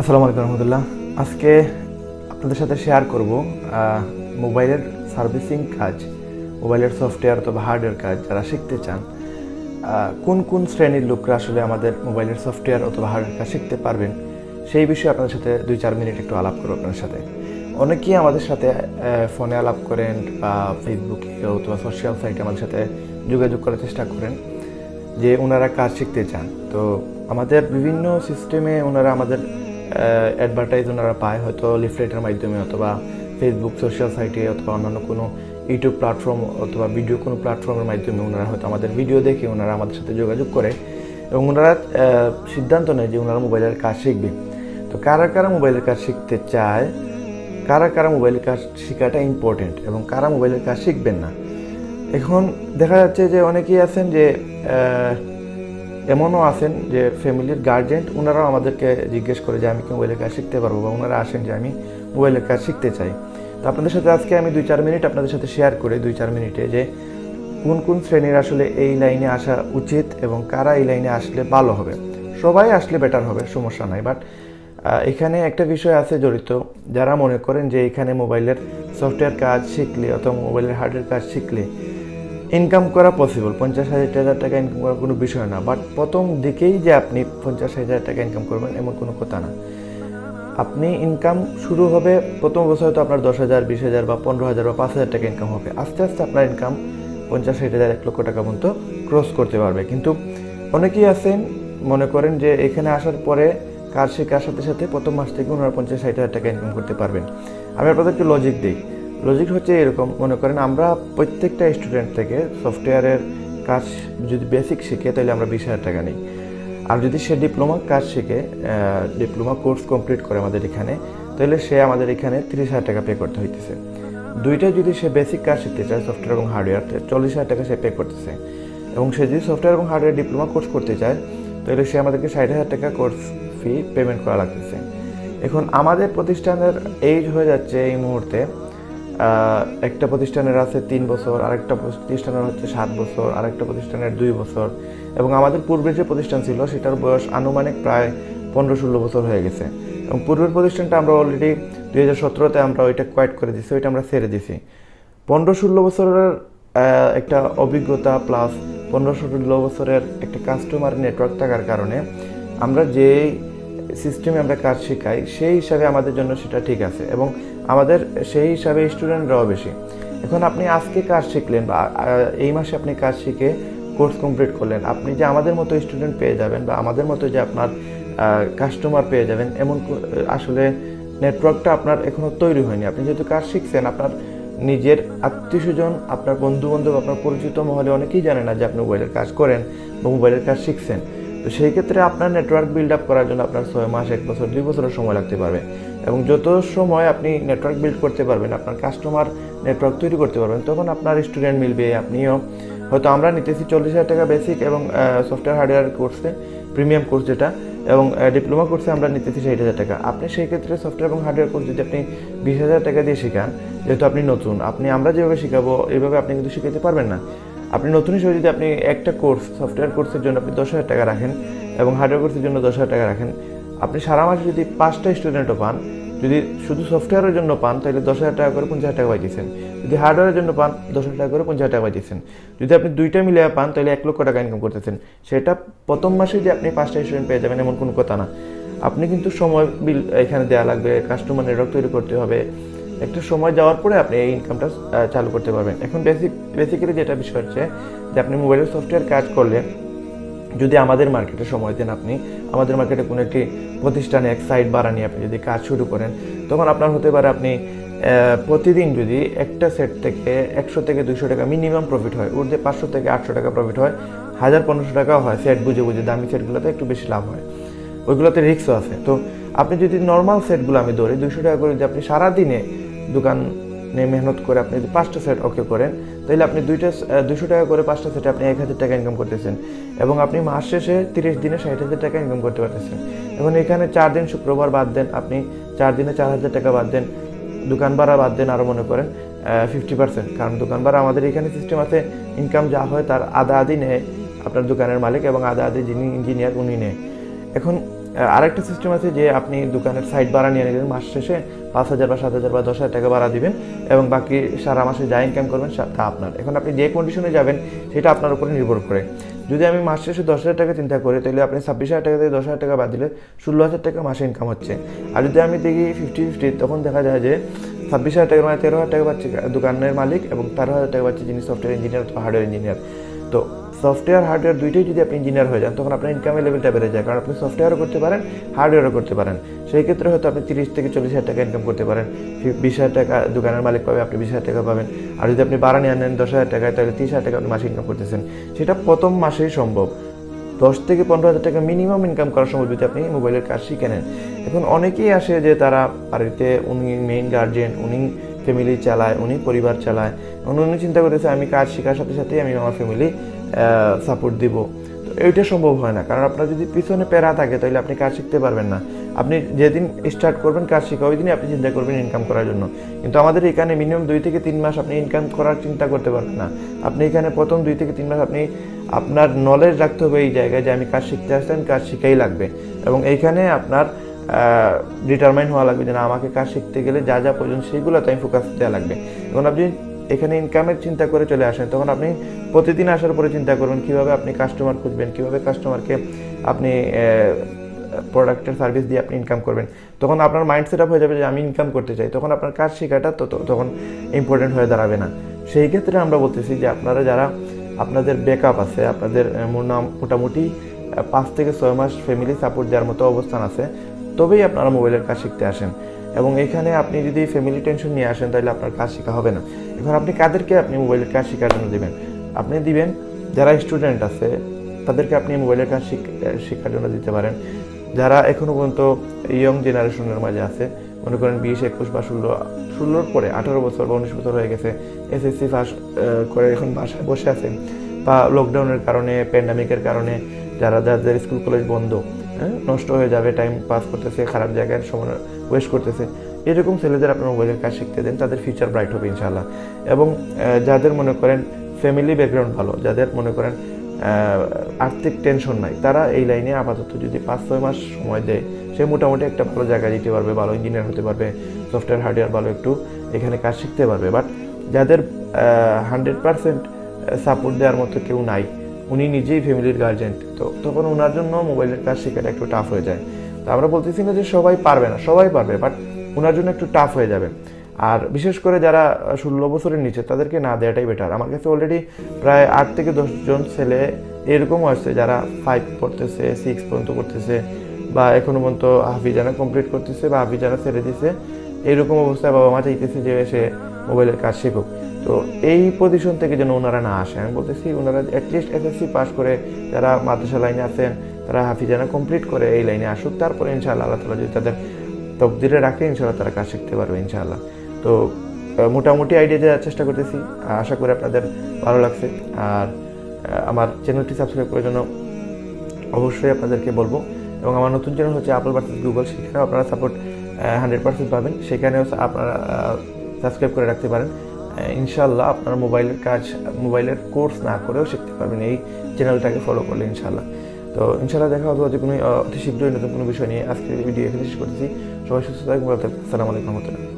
আসসালামু আলাইকুম রহমতুল্লাহ। আজকে আপনাদের সাথে শেয়ার করব মোবাইলের সার্ভিসিং কাজ, মোবাইলের সফটওয়্যার অথবা হার্ডওয়্যার কাজ যারা শিখতে চান কোন কোন শ্রেণির লোকরা আসলে আমাদের মোবাইলের সফটওয়্যার অথবা হার্ডওয়্যার কাজ শিখতে পারবেন, সেই বিষয়ে আপনাদের সাথে দুই চার মিনিট একটু আলাপ করব আপনাদের সাথে। অনেকেই আমাদের সাথে ফোনে আলাপ করেন বা ফেসবুকে অথবা সোশ্যাল সাইটে আমাদের সাথে যোগাযোগ করার চেষ্টা করেন, যে ওনারা কাজ শিখতে চান। তো আমাদের বিভিন্ন সিস্টেমে ওনারা আমাদের অ্যাডভার্টাইজ ওনারা পায়, হয়তো লিফলেটের মাধ্যমে অথবা ফেসবুক সোশ্যাল সাইটে অথবা অন্যান্য কোনো ইউটিউব প্ল্যাটফর্ম অথবা ভিডিও কোনো প্ল্যাটফর্মের মাধ্যমে ওনারা হয়তো আমাদের ভিডিও দেখে ওনারা আমাদের সাথে যোগাযোগ করে এবং ওনারা সিদ্ধান্ত নেয় যে ওনারা মোবাইলের কাজ শিখবে। তো কারা কারা মোবাইলের কাজ শিখতে চায়? কারা কারা মোবাইলের কাজ শেখাটা ইম্পর্টেন্ট এবং কারা মোবাইলের কাজ শিখবেন না? এখন দেখা যাচ্ছে যে অনেকেই আছেন যে এমনও আছেন যে ফ্যামিলির গার্জেন্ট ওনারাও আমাদেরকে জিজ্ঞেস করে যে আমি কি মোবাইলের কাজ শিখতে পারব বা ওনারা আসেন যে আমি মোবাইলের কাজ শিখতে চাই। তো আপনাদের সাথে আজকে আমি দুই চার মিনিট আপনাদের সাথে শেয়ার করে, দুই চার মিনিটে যে কোন কোন শ্রেণির আসলে এই লাইনে আসা উচিত এবং কারা এই লাইনে আসলে ভালো হবে। সবাই আসলে বেটার হবে, সমস্যা নাই। বাট এখানে একটা বিষয় আছে জড়িত, যারা মনে করেন যে এখানে মোবাইলের সফটওয়্যার কাজ শিখলে অথবা মোবাইলের হার্ডওয়্যার কাজ শিখলে ইনকাম করা পসিবল পঞ্চাশ হাজার টাকা ইনকাম করার কোনো বিষয় না। বাট প্রথম দিকেই যে আপনি পঞ্চাশ হাজার টাকা ইনকাম করবেন, এমন কোনো কথা না। আপনি ইনকাম শুরু হবে, প্রথম বছর তো আপনার দশ হাজার, বিশ হাজার বা পনেরো হাজার বা পাঁচ হাজার টাকা ইনকাম হবে। আস্তে আস্তে আপনার ইনকাম পঞ্চাশ, ষাট হাজার, এক লক্ষ টাকা পর্যন্ত ক্রস করতে পারবে। কিন্তু অনেকেই আছেন, মনে করেন যে এখানে আসার পরে কাজ শেখার সাথে সাথে প্রথম মাস থেকে ওনারা পঞ্চাশ, ষাট হাজার টাকা ইনকাম করতে পারবেন। আমি আপনাদেরকে লজিক দিই। লজিক হচ্ছে এরকম, মনে করেন আমরা প্রত্যেকটা স্টুডেন্ট থেকে সফটওয়্যারের কাজ যদি বেসিক শিখে, তাহলে আমরা বিশ হাজার টাকা নিই। আর যদি সে ডিপ্লোমা কাজ শিখে ডিপ্লোমা কোর্স কমপ্লিট করে আমাদের এখানে, তাহলে সে আমাদের এখানে তিরিশ হাজার টাকা পে করতে হইতেছে। দুইটা যদি সে বেসিক কাজ শিখতে চায় সফটওয়্যার এবং হার্ডওয়্যার চল্লিশ হাজার টাকা সে পে করতেছে। এবং সে যদি সফটওয়্যার এবং হার্ডওয়্যার ডিপ্লোমা কোর্স করতে চায়, তাহলে সে আমাদেরকে ষাট হাজার টাকা কোর্স ফি পেমেন্ট করা লাগতেছে। এখন আমাদের প্রতিষ্ঠানের এইজ হয়ে যাচ্ছে এই মুহূর্তে একটা প্রতিষ্ঠানের আছে তিন বছর, আরেকটা প্রতিষ্ঠানের হচ্ছে সাত বছর, আরেকটা প্রতিষ্ঠানের দুই বছর। এবং আমাদের পূর্বের যে প্রতিষ্ঠান ছিল, সেটার বয়স আনুমানিক প্রায় পনেরো ষোলো বছর হয়ে গেছে। এবং পূর্বের প্রতিষ্ঠানটা আমরা অলরেডি দুই হাজার সতেরোতে আমরা ওইটা কোয়াইট করে দিছি, ওইটা আমরা ছেড়ে দিছি। পনেরো ষোলো বছরের একটা অভিজ্ঞতা প্লাস পনেরো ষোলো বছরের একটা কাস্টমার নেটওয়ার্ক থাকার কারণে আমরা যেই সিস্টেমে আমরা কাজ শেখাই, সেই হিসাবে আমাদের জন্য সেটা ঠিক আছে এবং আমাদের সেই হিসাবে স্টুডেন্টরাও বেশি। এখন আপনি আজকে কাজ শিখলেন বা এই মাসে আপনি কাজ শিখে কোর্স কমপ্লিট করলেন, আপনি যে আমাদের মতো স্টুডেন্ট পেয়ে যাবেন বা আমাদের মতো যে আপনার কাস্টমার পেয়ে যাবেন, এমন আসলে নেটওয়ার্কটা আপনার এখনও তৈরি হয়নি। আপনি যেহেতু কাজ শিখছেন, আপনার নিজের আত্মীয় স্বজন আপনার বন্ধু বান্ধব আপনার পরিচিত মহলে অনেকেই জানে না যে আপনি মোবাইলের কাজ করেন বা মোবাইলের কাজ শিখছেন। তো সেই ক্ষেত্রে আপনার নেটওয়ার্ক বিল্ড আপ করার জন্য আপনার ছয় মাস, এক বছর, দুই বছরের সময় লাগতে পারবে। এবং যত সময় আপনি নেটওয়ার্ক বিল্ড করতে পারবেন, আপনার কাস্টমার নেটওয়ার্ক তৈরি করতে পারবেন, তখন আপনার স্টুডেন্ট মিলবে। আপনিও হয়তো আমরা নিতেছি চল্লিশ হাজার টাকা বেসিক এবং সফটওয়্যার হার্ডওয়্যার কোর্সে প্রিমিয়াম কোর্স যেটা, এবং ডিপ্লোমা কোর্সে আমরা নিতেছি ষাট হাজার টাকা। আপনি সেই ক্ষেত্রে সফটওয়্যার এবং হার্ডওয়্যার কোর্স যদি আপনি বিশ হাজার টাকা দিয়ে শেখান, যেহেতু আপনি নতুন, আপনি আমরা যেভাবে শেখাবো এইভাবে আপনি কিন্তু শিখাতে পারবেন না। আপনি নতুন হিসেবে যদি আপনি একটা কোর্স সফটওয়্যার কোর্সের জন্য আপনি দশ হাজার টাকা রাখেন এবং হার্ডওয়্যার কোর্সের জন্য দশ হাজার টাকা রাখেন, আপনি সারা মাসে যদি পাঁচটা স্টুডেন্টও পান, যদি শুধু সফটওয়্যারের জন্য পান, তাহলে দশ হাজার টাকা করে পঞ্চাশ টাকা পাইতেছেন। যদি হার্ডওয়্যারের জন্য পান, দশ হাজার টাকা করে পঞ্চাশ টাকা পাইতেছেন। যদি আপনি দুইটা মিলে পান, তাহলে এক লক্ষ টাকা ইনকাম করতেছেন। সেটা প্রথম মাসে যে আপনি পাঁচটা স্টুডেন্ট পেয়ে যাবেন, এমন কোনো কথা না। আপনি কিন্তু সময় বিল এখানে দেওয়া লাগবে কাস্টমার নেটওয়ার্ক তৈরি করতে হবে। একটা সময় যাওয়ার পরে আপনি এই ইনকামটা চালু করতে পারবেন। এখন বেসিক বেসিক্যালি যেটা বিষয় হচ্ছে যে আপনি মোবাইলের সফটওয়্যার কাজ করলে যদি আমাদের মার্কেটে সময় দেন আপনি, আমাদের মার্কেটে কোনো একটি প্রতিষ্ঠানে এক সাইট বাড়া নিয়ে আপনি যদি কাজ শুরু করেন, তখন আপনার হতে পারে আপনি প্রতিদিন যদি একটা সেট থেকে একশো থেকে দুশো টাকা মিনিমাম প্রফিট হয় উর্ধে পাঁচশো থেকে আটশো টাকা প্রফিট হয়, হাজার পনেরোশো টাকাও হয় সেট বুঝে বুঝে, দামি সেটগুলোতে একটু বেশি লাভ হয়। ওইগুলোতে রিস্কও আছে। তো আপনি যদি নর্মাল সেটগুলো আমি ধরি দুশো টাকা করে যদি আপনি সারাদিনে দোকানে মেহনত করে আপনি যদি পাঁচটা সেট ওকে করেন, তাহলে আপনি দুইটা দুশো টাকা করে পাঁচটা সেটে আপনি এক হাজার টাকা ইনকাম করতেছেন। এবং আপনি মাস শেষে তিরিশ দিনে ষাট হাজার টাকা ইনকাম করতে পারতেছেন। এখন এখানে চার দিন শুক্রবার বাদ দেন আপনি, চার দিনে চার হাজার টাকা বাদ দেন, দোকান ভাড়া বাদ দেন আরও মনে করেন ফিফটি পার্সেন্ট কারণ দোকান ভাড়া আমাদের এখানে সিস্টেম আছে ইনকাম যা হয় তার আধা আধি নেয় আপনার দোকানের মালিক এবং আধা আধি যিনি ইঞ্জিনিয়ার উনি নেয়। এখন আরেকটা সিস্টেম আছে যে আপনি দোকানের সাইড ভাড়া নিয়ে নেবেন, মাস শেষে পাঁচ হাজার বা সাত হাজার বা দশ হাজার টাকা ভাড়া দিবেন এবং বাকি সারা মাসে যা ইনকাম করবেন তা আপনার। এখন আপনি যে কন্ডিশনে যাবেন, সেটা আপনার উপরে নির্ভর করে। যদি আমি মাস শেষে দশ হাজার টাকা চিন্তা করি, তাহলে আপনি ছাব্বিশ হাজার টাকা থেকে দশ হাজার টাকা বাদ দিলে ষোলো হাজার টাকা মাসে ইনকাম হচ্ছে। আর যদি আমি দেখি ফিফটি ফিফটি তখন দেখা যায় যে ছাব্বিশ হাজার টাকা মানে তেরো হাজার টাকা পাচ্ছে দোকানের মালিক এবং তেরো হাজার টাকা পাচ্ছে যিনি সফটওয়্যার ইঞ্জিনিয়ার অথবা হার্ডওয়্যার ইঞ্জিনিয়ার তো সফটওয়্যার হার্ডওয়্যার দুইটাই যদি আপনি ইঞ্জিনিয়ার হয়ে যান, তখন আপনার ইনকামের লেভেলটা বেড়ে যায়। কারণ আপনি সফটওয়্যারও করতে পারেন হার্ডওয়্যারও করতে পারেন। সেই ক্ষেত্রে হয়তো আপনি তিরিশ থেকে চল্লিশ হাজার টাকা ইনকাম করতে পারেন। বিশ হাজার টাকা দোকানের মালিক পাবে, আপনি বিশ হাজার টাকা পাবেন। আর যদি আপনি বাড়া নিয়ে আনেন দশ হাজার টাকায়, তাহলে তিরিশ হাজার টাকা আপনি মাসে ইনকাম করতেছেন। সেটা প্রথম মাসেই সম্ভব। দশ থেকে পনেরো হাজার টাকা মিনিমাম ইনকাম করার সময় যদি আপনি মোবাইলের কাজ শিখে নেন। এখন অনেকেই আসে যে তারা বাড়িতে উনি মেইন গার্জেন উনি ফ্যামিলি চালায়, উনি পরিবার চালায়। উনি উনি চিন্তা করতেছে আমি কাজ শেখার সাথে সাথে আমি আমার ফ্যামিলি সাপোর্ট দিব। তো এইটা সম্ভব হয় না। কারণ আপনার যদি পিছনে প্যারা থাকে, তাহলে আপনি কাজ শিখতে পারবেন না। আপনি যেদিন স্টার্ট করবেন, কাজ শেখা ওই দিনই আপনি চিন্তা করবেন ইনকাম করার জন্য। কিন্তু আমাদের এখানে মিনিমাম দুই থেকে তিন মাস আপনি ইনকাম করার চিন্তা করতে পারবেন না। আপনি এখানে প্রথম দুই থেকে তিন মাস আপনি আপনার নলেজ রাখতে হবে এই জায়গায় যে আমি কাজ শিখতে আসছেন কাজ শিখাই লাগবে। এবং এইখানে আপনার ডিটারমাইন হওয়া লাগবে যে না, আমাকে কাজ শিখতে গেলে যা যা প্রয়োজন সেইগুলোতে আমি ফোকাস দেওয়া লাগবে। এবং আপনি এখানে ইনকামের চিন্তা করে চলে আসেন, তখন আপনি প্রতিদিন আসার পরে চিন্তা করবেন কীভাবে আপনি কাস্টমার খুঁজবেন, কীভাবে কাস্টমারকে আপনি প্রোডাক্টের সার্ভিস দিয়ে আপনি ইনকাম করবেন। তখন আপনার মাইন্ড সেট আপ হয়ে যাবে যে আমি ইনকাম করতে চাই। তখন আপনার কাজ শেখাটা তো, তো- তখন ইম্পর্টেন্ট হয়ে দাঁড়াবে না। সেই ক্ষেত্রে আমরা বলতেছি যে আপনারা যারা আপনাদের ব্যাকআপ আছে, আপনাদের মোটামুটি পাঁচ থেকে ছয় মাস ফ্যামিলি সাপোর্ট দেওয়ার মতো অবস্থান আছে তবেই আপনারা মোবাইলের কাজ শিখতে আসেন। এবং এখানে আপনি যদি ফ্যামিলি টেনশন নিয়ে আসেন, তাহলে আপনার কাজ শেখা হবে না। এখন আপনি কাদেরকে আপনি মোবাইলের কাজ শেখার জন্য দিবেন? আপনি দিবেন, যারা স্টুডেন্ট আছে, তাদেরকে আপনি মোবাইলের কাজ শিখ- শেখার জন্য দিতে পারেন। যারা এখনও পর্যন্ত ইয়ং জেনারেশনের মাঝে আছে, মনে করেন বিশ, একুশ বা ষোলো, ষোলোর পরে আঠারো বছর বা উনিশ বছর হয়ে গেছে এসএসসি পাস করে এখন বাসায় বসে আছেন, বা লকডাউনের কারণে প্যান্ডামিকের কারণে, যারা, যাদের স্কুল কলেজ বন্ধ হ্যাঁ, নষ্ট হয়ে যাবে টাইম পাস করতেছে খারাপ জায়গায় সময় ওয়েস্ট করতেছে। এরকম ছেলেদের আপনার মোবাইলের কাজ শিখতে দেন তাদের ফিউচার ব্রাইট হবে ইনশাল্লাহ এবং যাদের মনে করেন ফ্যামিলি ব্যাকগ্রাউন্ড ভালো যাদের মনে করেন আর্থিক টেনশন নাই তারা এই লাইনে আপাতত যদি পাঁচ ছয় মাস সময় দেয় সে মোটামুটি একটা ভালো জায়গায় দিতে পারবে ভালো ইঞ্জিনিয়ার হতে পারবে সফটওয়্যার হার্ডওয়্যার ভালো একটু এখানে কাজ শিখতে পারবে। বাট যাদের হান্ড্রেড পার্সেন্ট সাপোর্ট দেওয়ার মতো কেউ নাই উনি নিজেই ফ্যামিলির গার্জেন তো তখন ওনার জন্য মোবাইলের কাজ শেখাটা একটু টাফ হয়ে যায়। তো আমরা বলতেছি না যে সবাই পারবে না, সবাই পারবে বাট ওনার জন্য একটু টাফ হয়ে যাবে। আর বিশেষ করে যারা ষোলো বছরের নিচে, তাদেরকে না দেওয়াটাই বেটার আমার কাছে অলরেডি প্রায় আট থেকে দশজন ছেলে এরকম আসছে যারা ফাইভ পড়তেছে সিক্স পর্যন্ত করতেছে বা এখনও পর্যন্ত হাফিজানা কমপ্লিট করতেছে, বা হাফিজানা ছেড়ে দিছে। এরকম অবস্থায় বাবা মা চাইতেছে যে সে মোবাইলের কাজ শিখুক। তো এই পজিশন থেকে যেন ওনারা না আসে আমি বলতেছি ওনারা অ্যাটলিস্ট এসএসসি পাস করে যারা মাদ্রাসা লাইনে আছেন, তারা হাফিজানা কমপ্লিট করে এই লাইনে আসুক, তারপরে ইনশাআল্লাহ আল্লাহ তালা যদি তাদের তকদিরে রাখে, ইনশাআল্লাহ তারা কাজ শিখতে পারবে ইনশাআল্লাহ। তো মোটামুটি আইডিয়া দেওয়ার চেষ্টা করতেছি আশা করি আপনাদের ভালো লাগছে। আর আমার চ্যানেলটি সাবস্ক্রাইব করার জন্য অবশ্যই আপনাদেরকে বলব। এবং আমার নতুন চ্যানেল হচ্ছে আপেল ভার্সেস গুগল সেখানেও আপনারা সাপোর্ট হান্ড্রেড পার্সেন্ট পাবেন। সেখানেও আপনারা সাবস্ক্রাইব করে রাখতে পারেন। ইনশাল্লাহ আপনার মোবাইলের কাজ, মোবাইলের কোর্স না করেও শিখতে পারবেন। এই চ্যানেলটাকে ফলো করলে ইনশাল্লাহ তো ইনশাল্লাহ দেখা হবে যে কোনো অতি শীঘ্রই নতুন কোনো বিষয় নিয়ে। আজকে ভিডিও এখানে শেষ করতেছি। সবাই সুস্থ থাকবেন আসসালামু আলাইকুম রহমতুল্লাহ।